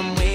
somewhere